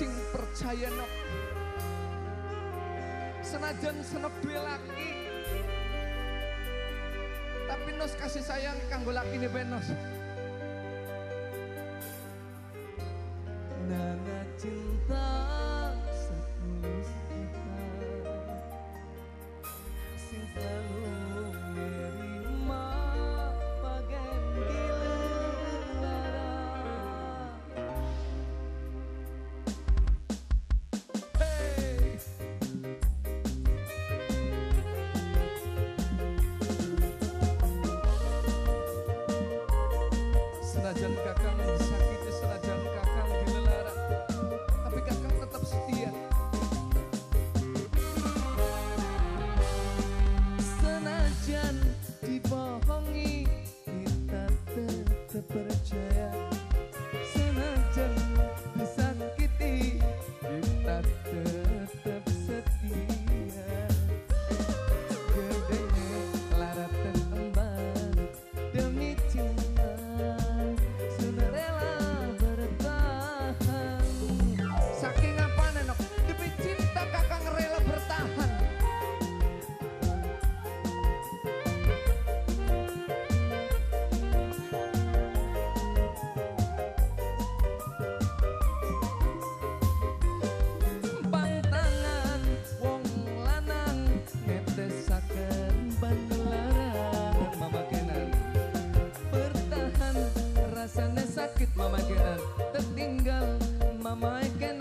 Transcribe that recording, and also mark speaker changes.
Speaker 1: sing percaya nok. Senajan senok laki tapi nos kasih sayang kanggo laki ini benos
Speaker 2: Nanga cinta setulus kita Sing selalu keluarga Tertinggal mama ikan